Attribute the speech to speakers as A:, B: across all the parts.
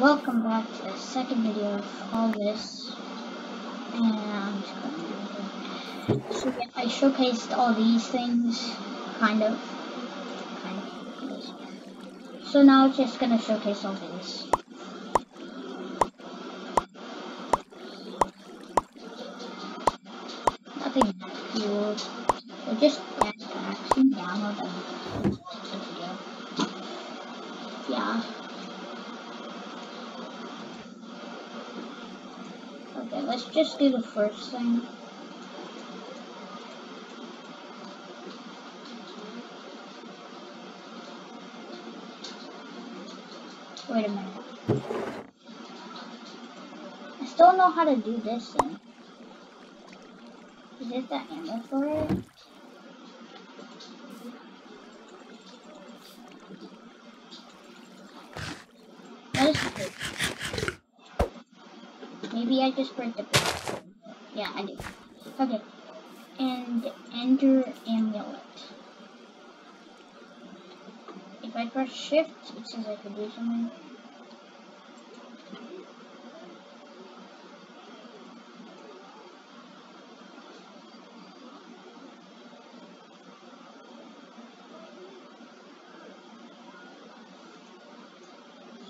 A: welcome back to the second video of all this. And I'm just going to so yeah, I showcased all these things, kind of. Kind of. So now it's just gonna showcase all these. Nothing. So just backpacks and download them. Yeah. Okay, let's just do the first thing. Wait a minute. I still don't know how to do this thing. Is it the ammo for it? That is good. Maybe I just break the Yeah, I do. Okay. And enter amulet. If I press shift, it says I can do something.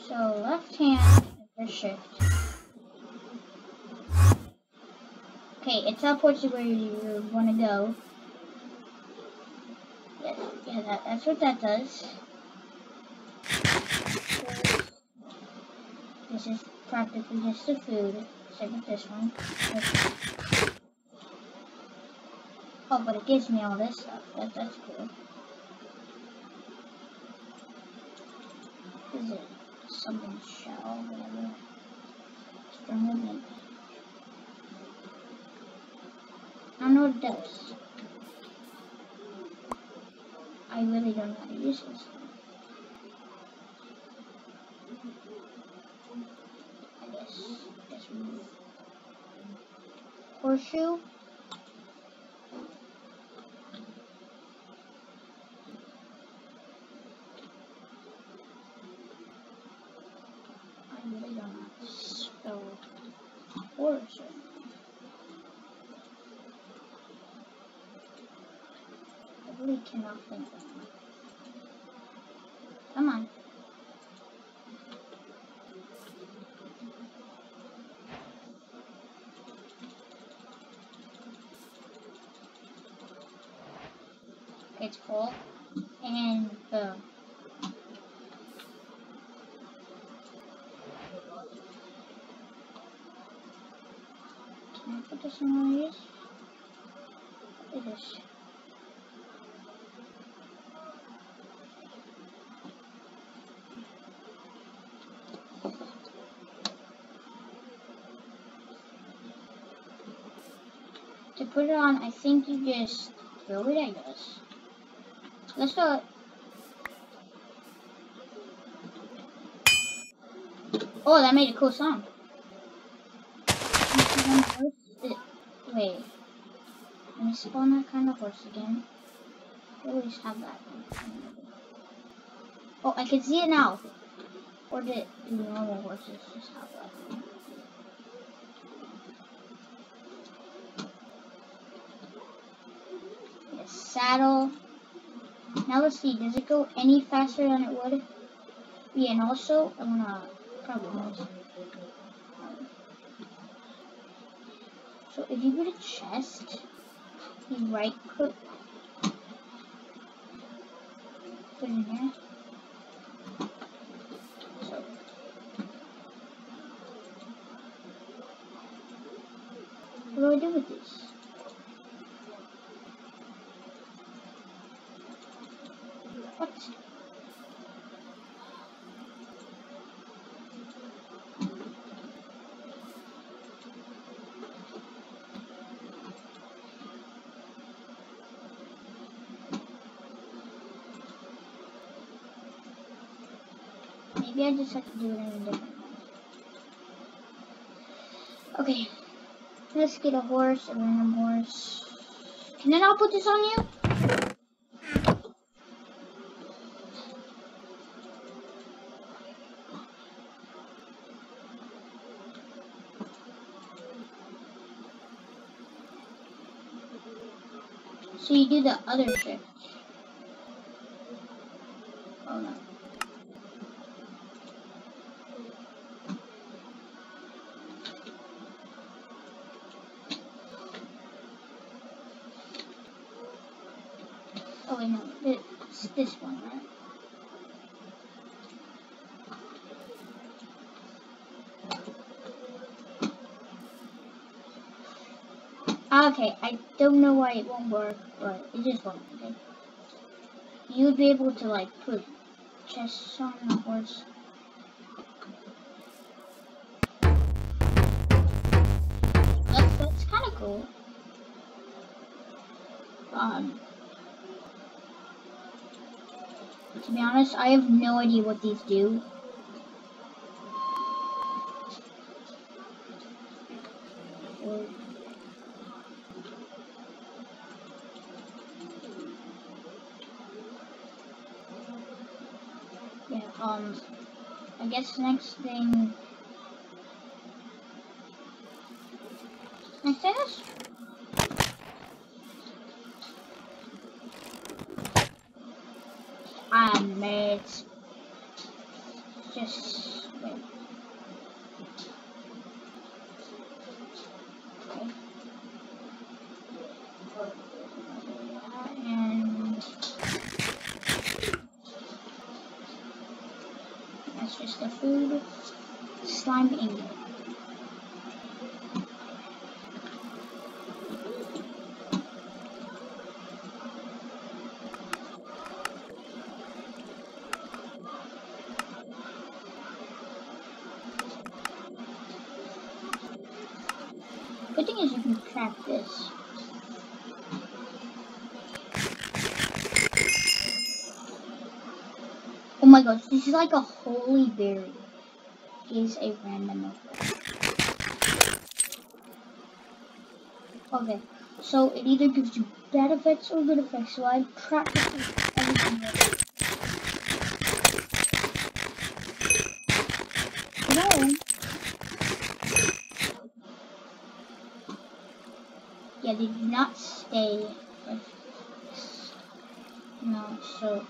A: So left hand and press shift. Okay, it teleports you where you want to go. Yeah, yeah that, that's what that does. This is practically just the food, except with this one. Oh, but it gives me all this stuff. That, that's cool. Is it something shell, whatever? Strong movement. I don't know what it does. I really don't know how to use this. I guess, guess move. Horseshoe. I really don't know how to spell horseshoe. Really cannot think of one. Come on. It's full. And boom. Can I put this in one of these? It is. Put it on, I think you just throw it, I guess. Let's do it. Oh, that made a cool song. Wait. Let me spawn that kind of horse again. I always have that. Oh, I can see it now. Or did normal horses just have that? Saddle. Now let's see, does it go any faster than it would? Yeah, and also, I wanna probably knows. So if you go to chest, you right click, put it in here. What do I do with Yeah, just have to do what I'm. Okay. Let's get a horse, a random horse. Can I not put this on you? So you do the other trick. This one, right? Okay, I don't know why it won't work, but it just won't. Okay. You would be able to like put chests on the horse. That's that's kind of cool. Um, to be honest, I have no idea what these do. Yeah, um, I guess next thing, next thing is, um, it's just, wait. Okay. And That's just the food. Slime ingot. Good thing is you can craft this. My gosh, this is like a holy berry. Is a random Okay, so it either gives you bad effects or good effects, so I practiced everything. No. Yeah, they do not stay. No, so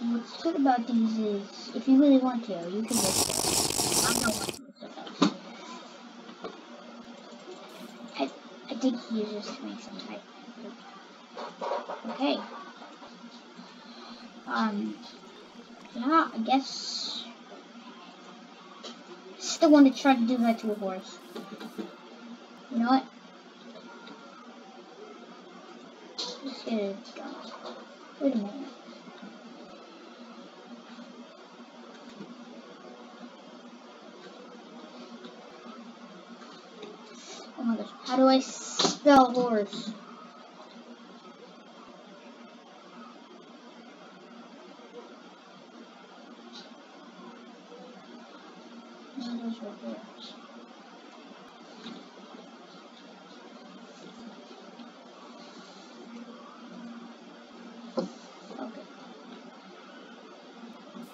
A: what's good about these is, if you really want to, you can just, I don't want to use I, I think he uses to make some type. Okay. Um, yeah, I guess, still want to try to do that to a horse. You know what? Done. Wait a minute. Oh my gosh, how do I spell horse?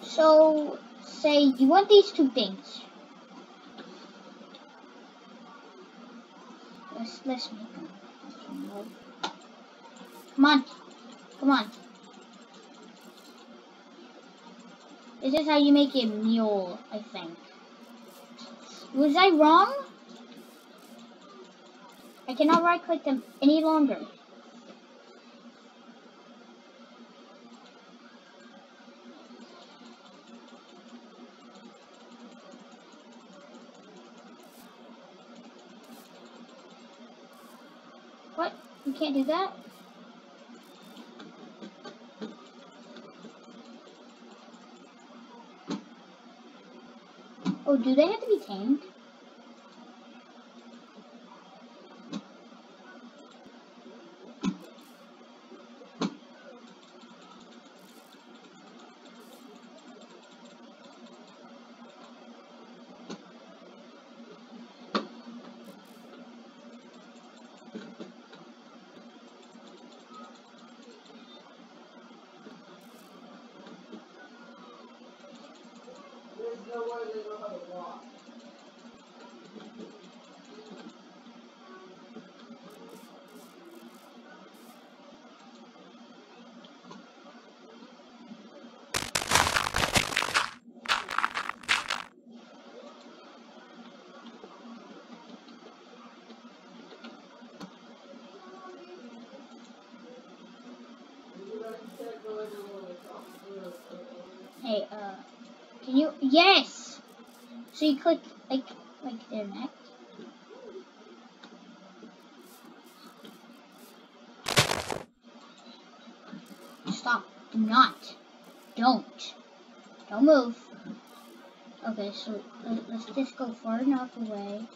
A: So, say you want these two things. Make them. Come on, come on. This is how you make a mule, I think. Was I wrong? I cannot right click them any longer. What? You can't do that? Oh, do they have to be tamed? Hey, uh can you? Yes. So you click like like there next. Stop. Do not. Don't. Don't move. Okay, so let's just go far enough away.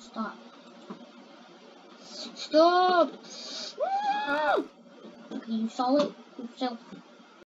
A: Stop. You saw it yourself.